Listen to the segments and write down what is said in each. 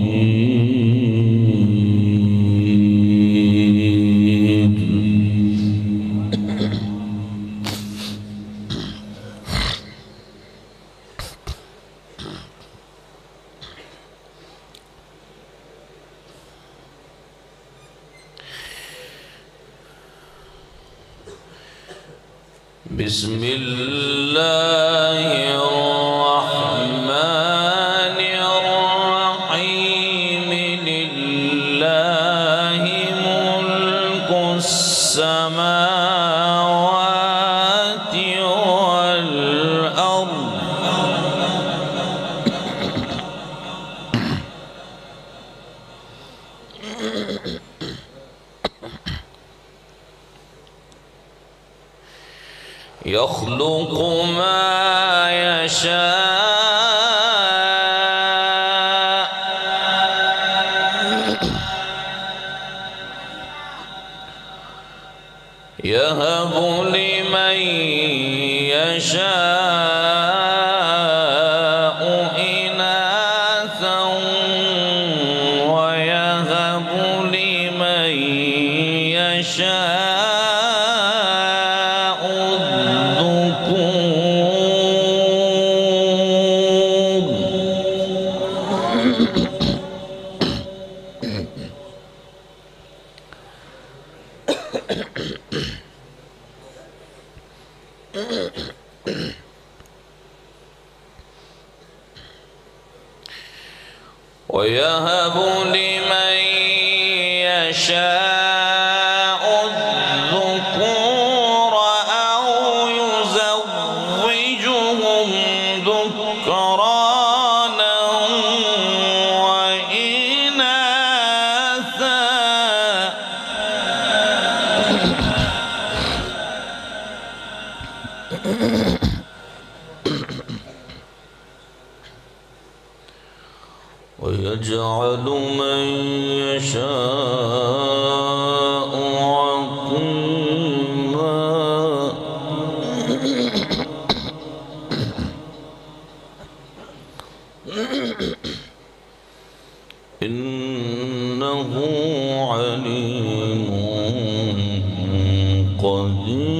Amen. يشاء 婚姻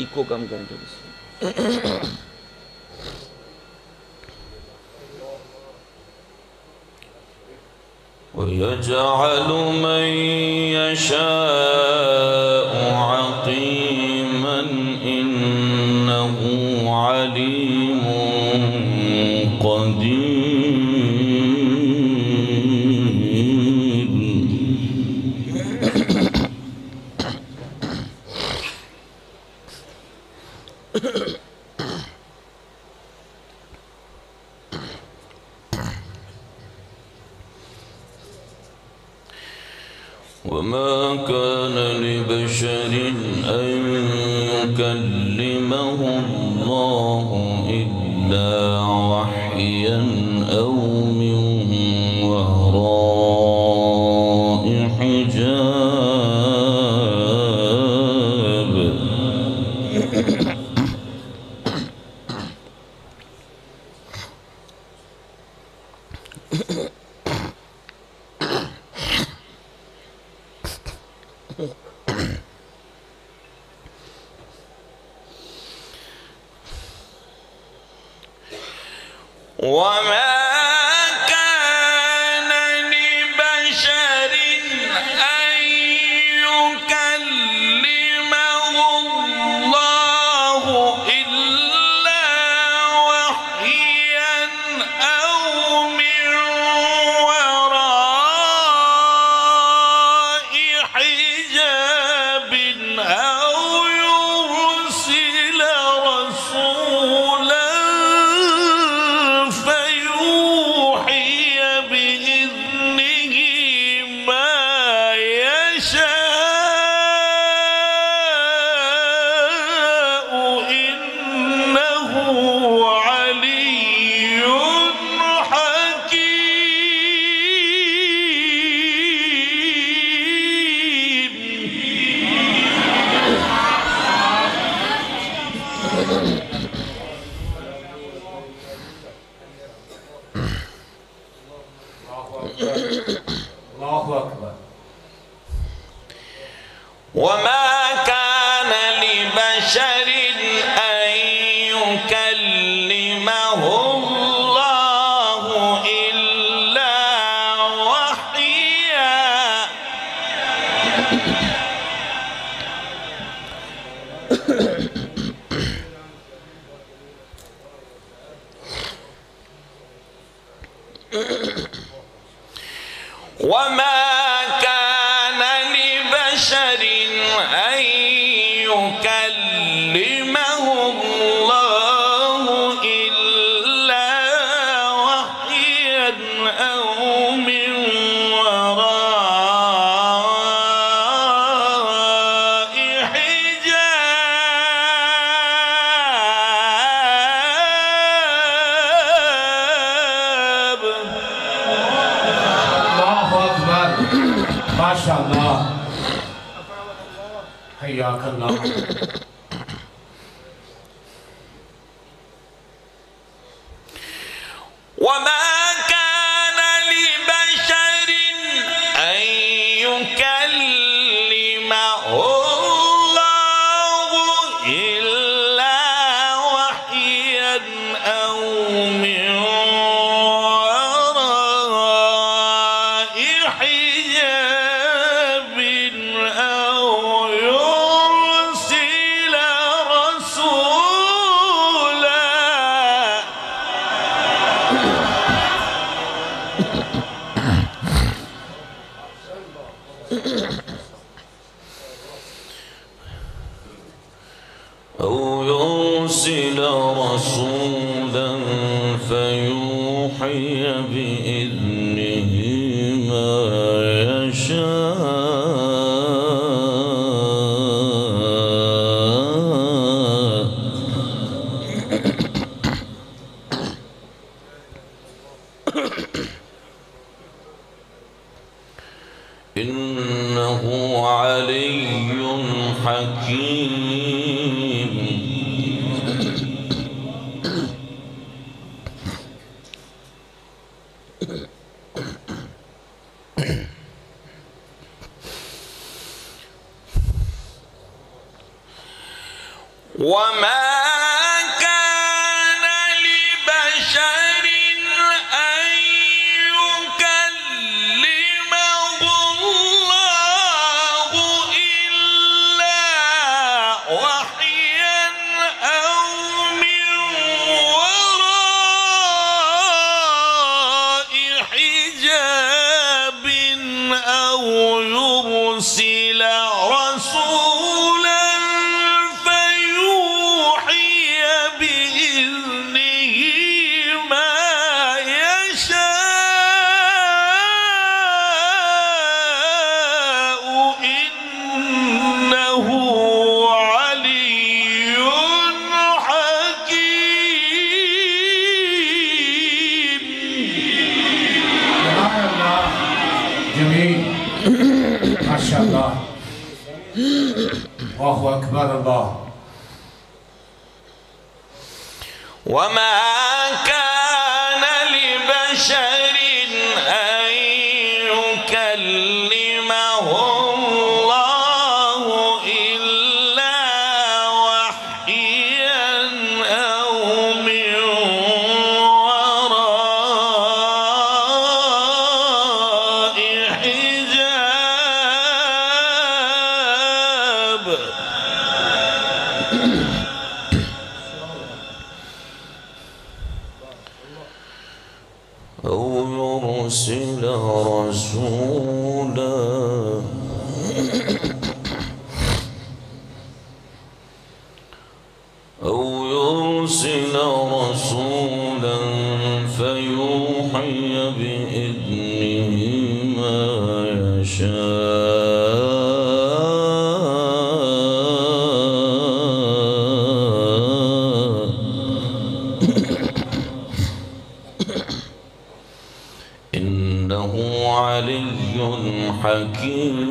इको कम करके बस ويجعل من يشاء عقيم وما حكيم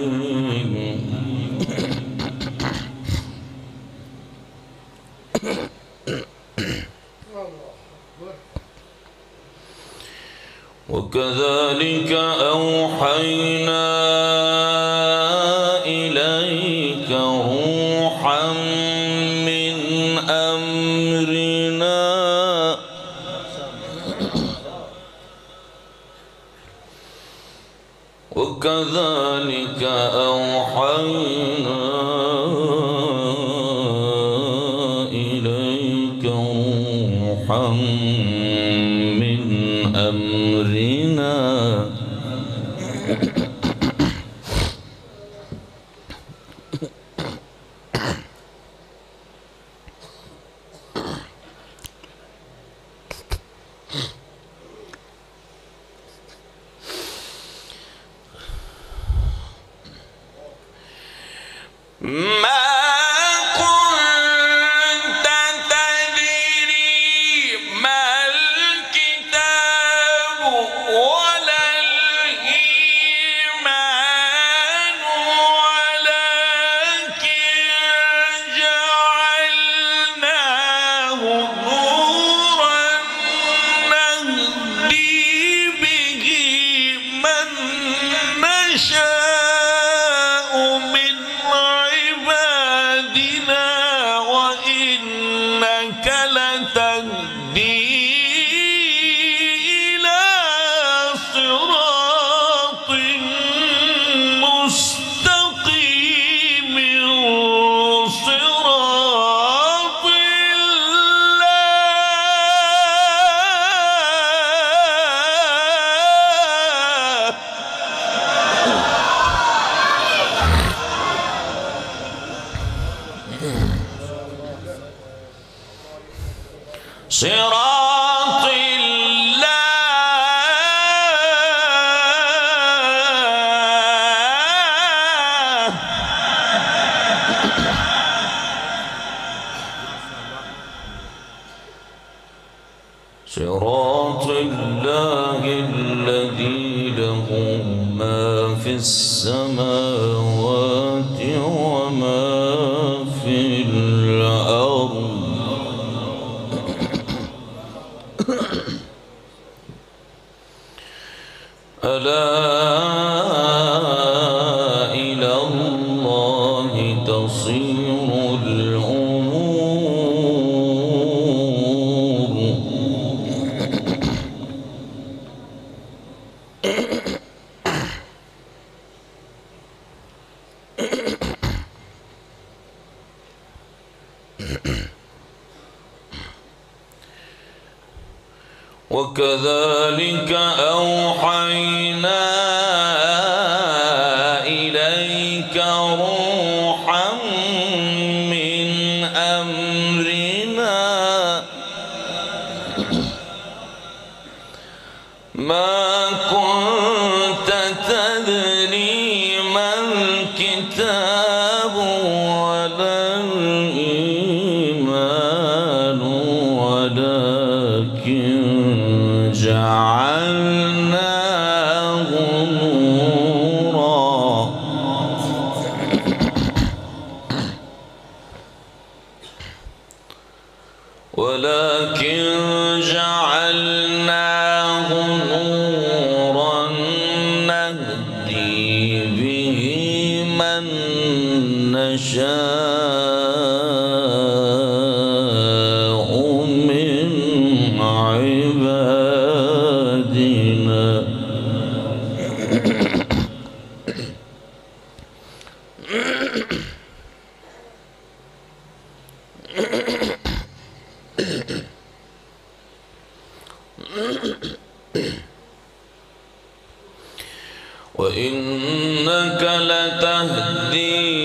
إليك روحا من أمرنا أوحينا وإنك لتهدي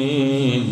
مستقيم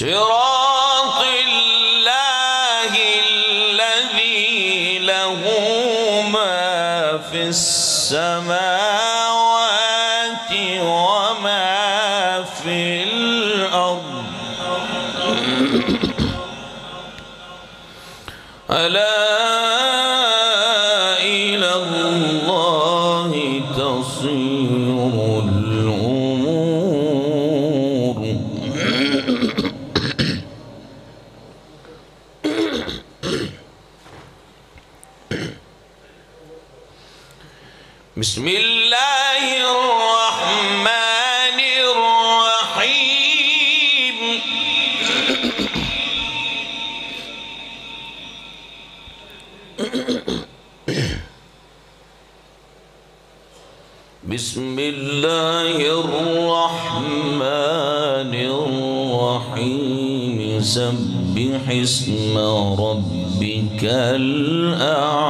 صراط الله الذي له ما في السماوات سبح اسم ربك الأعلى.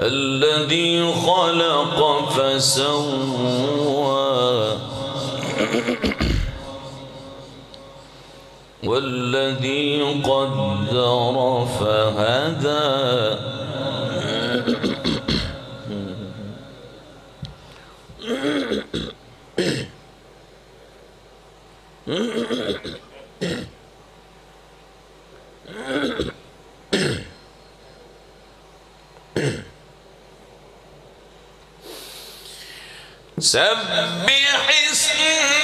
الذي خلق فسوى. والذي قدر فهدى. سبح اسم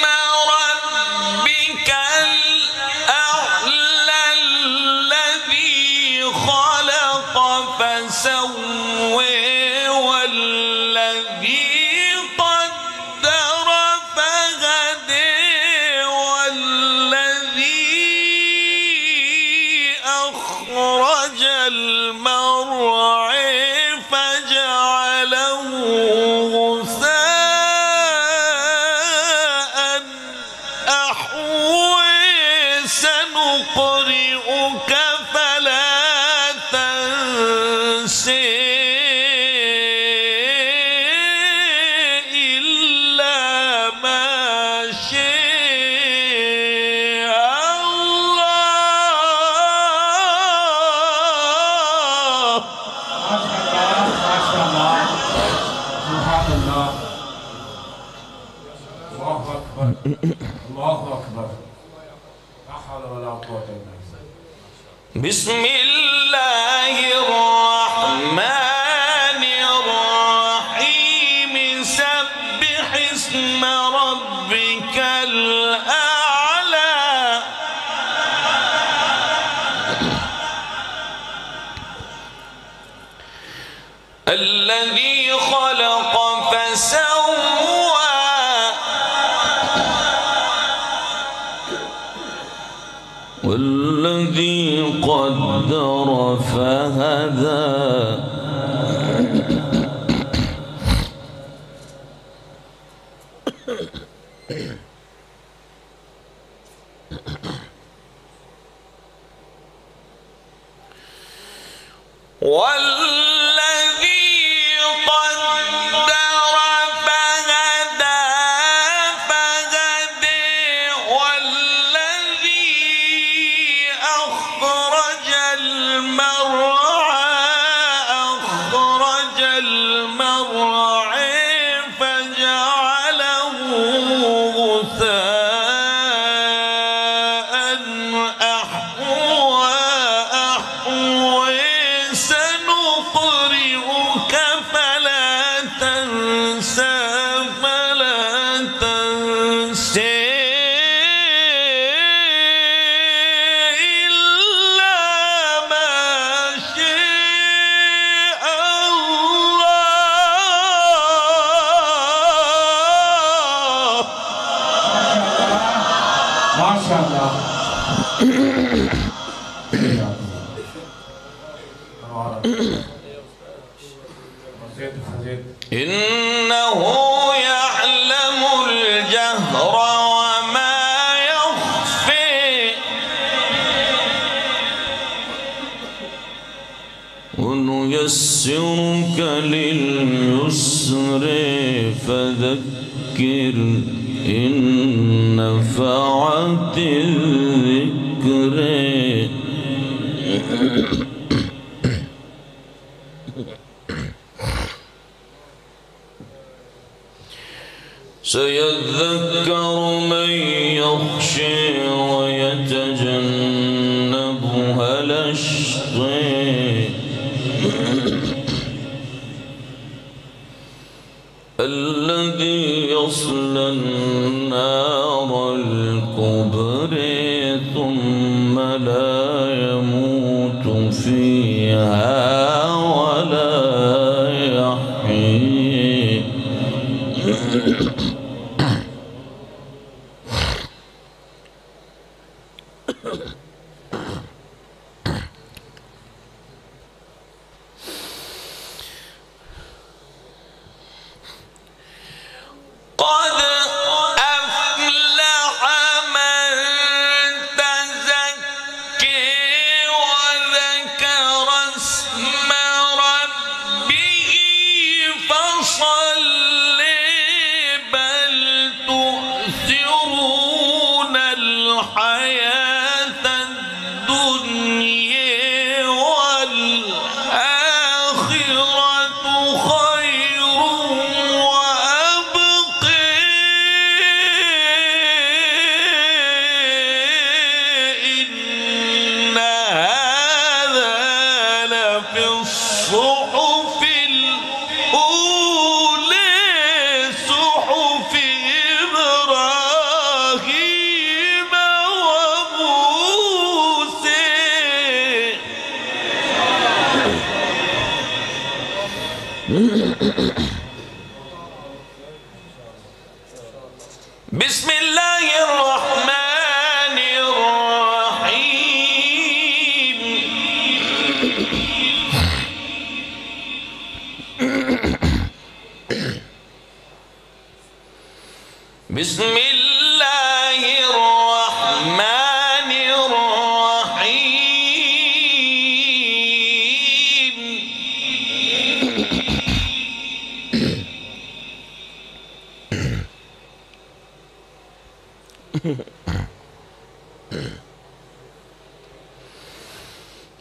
بسم فذكر إن نفعت الذكر. سيذكر من يخشي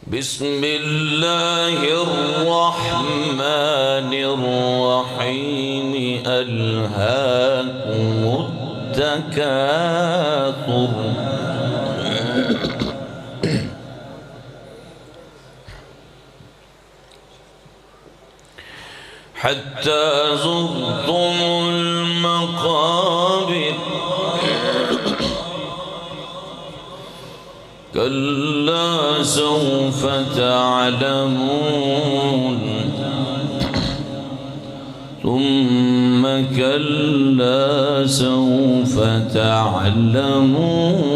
بسم الله الرحمن الرحيم. ألهاكم التكاثر. حتى زرتم المقابر. كلا فسوف تعلمون. ثم كلا سوف تعلمون.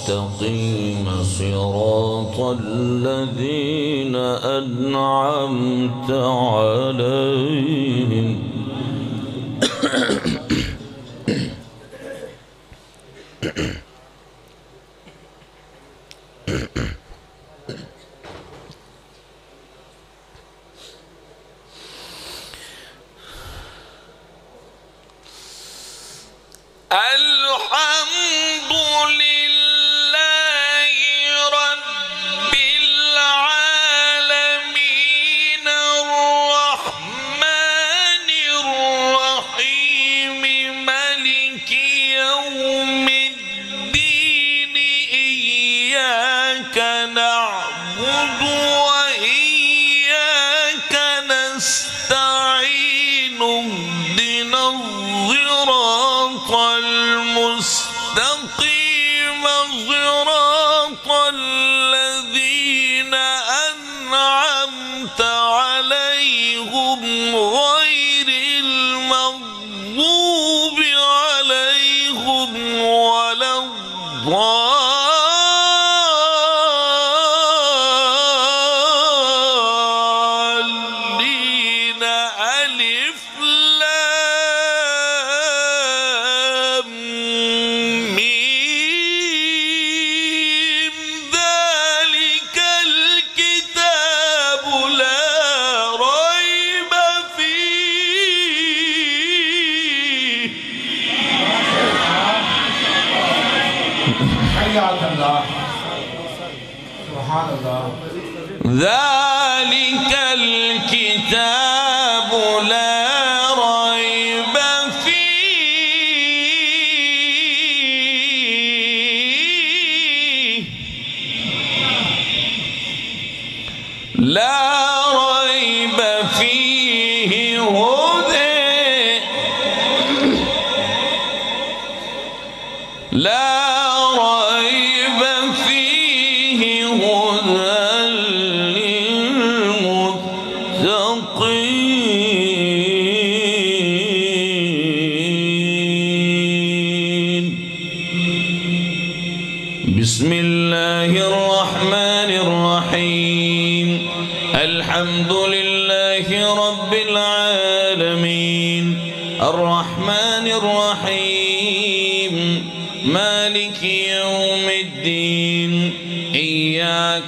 المستقيم صراط الذين أنعمت عليهم. love.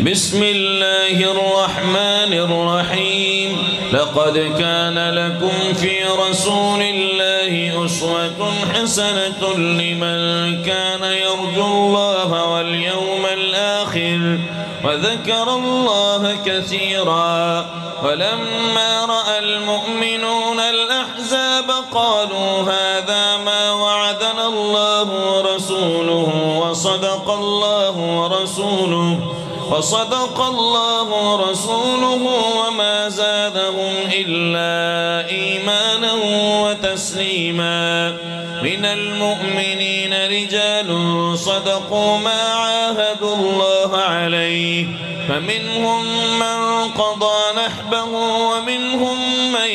بسم الله الرحمن الرحيم. لقد كان لكم في رسول الله أسوة حسنة لمن كان يرجو الله واليوم الآخر وذكر الله كثيرا. ولما رأى المؤمنون الأحزاب قالوا هذا ما وعدنا الله ورسوله وصدق الله ورسوله. وصدق الله ورسوله وما زادهم إلا إيمانا وتسليما. من المؤمنين رجال صدقوا ما عاهدوا الله عليه. فمنهم من قضى نحبه ومنهم من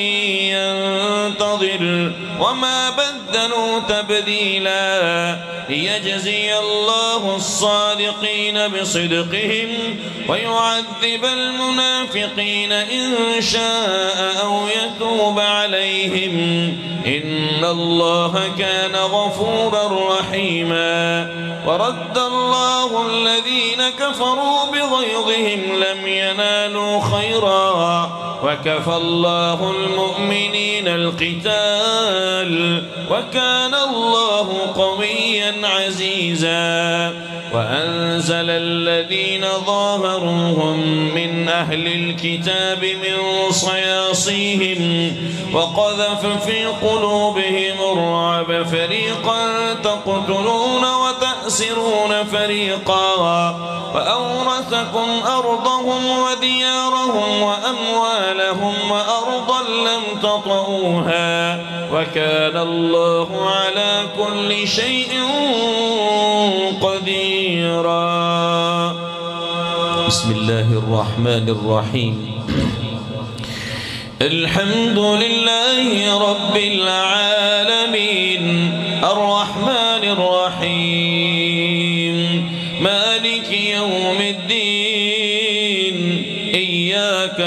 ينتظر. وما بدلوا تبديلا ليجزي الله الصادقين بصدقهم ويعذب المنافقين إن شاء أو يتوب عليهم. إن الله كان غفورا رحيما. ورد الله الذين كفروا بغيظهم لم ينالوا خيرا. وكفى الله المؤمنين القتال. وكان الله قويا عزيزا. وأنزل الذين ظاهروهم من أهل الكتاب من صياصيهم. وقذف في قلوبهم الرعب فريقا تقتلون وتأسرون فريقا وأورثكم أرضهم وديارهم وأموالهم وأرضا لم تطئوها وكان الله على كل شيء قديرا. بسم الله الرحمن الرحيم. الحمد لله رب العالمين. الرحمن الرحيم.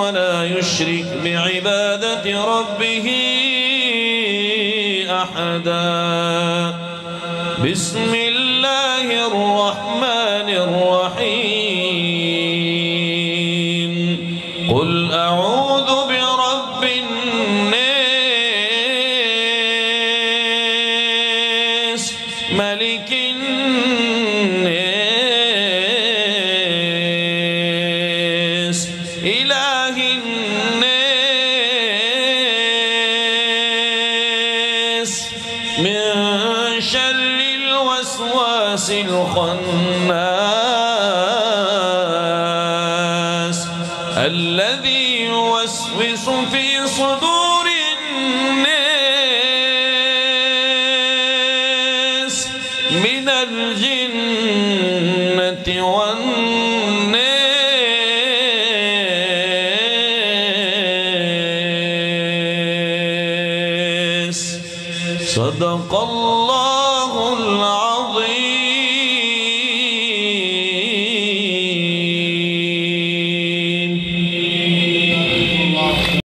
ولا يشرك بعبادة ربه أحدا. بسم الله